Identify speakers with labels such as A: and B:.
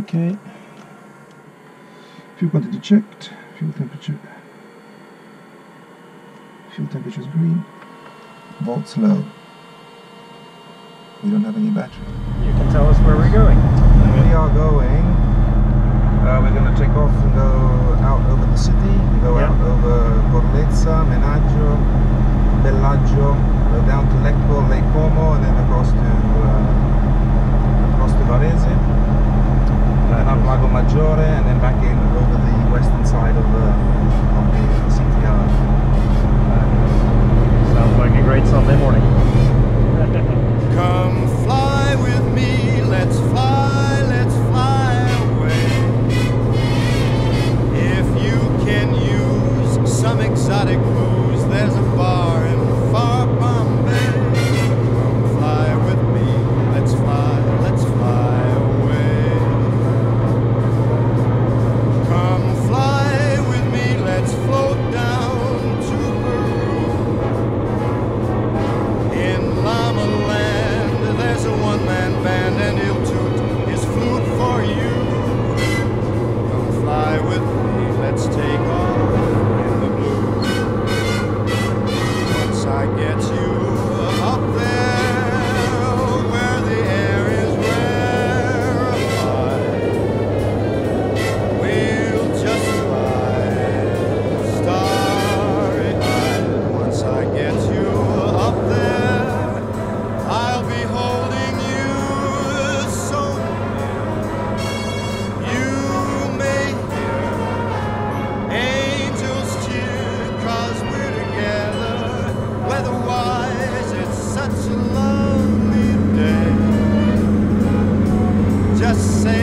A: Okay. Fuel quantity checked. Fuel temperature. Fuel temperature is green. Volts low. We don't have any battery.
B: You can tell us where we're going.
A: We are going. Uh, we're going to take off and go out over the city. Go
B: Yeah.
A: out over Porlezza, Menaggio, Bellagio, go down to Lecco, Lake Como, and then across to uh, across to Varese. just say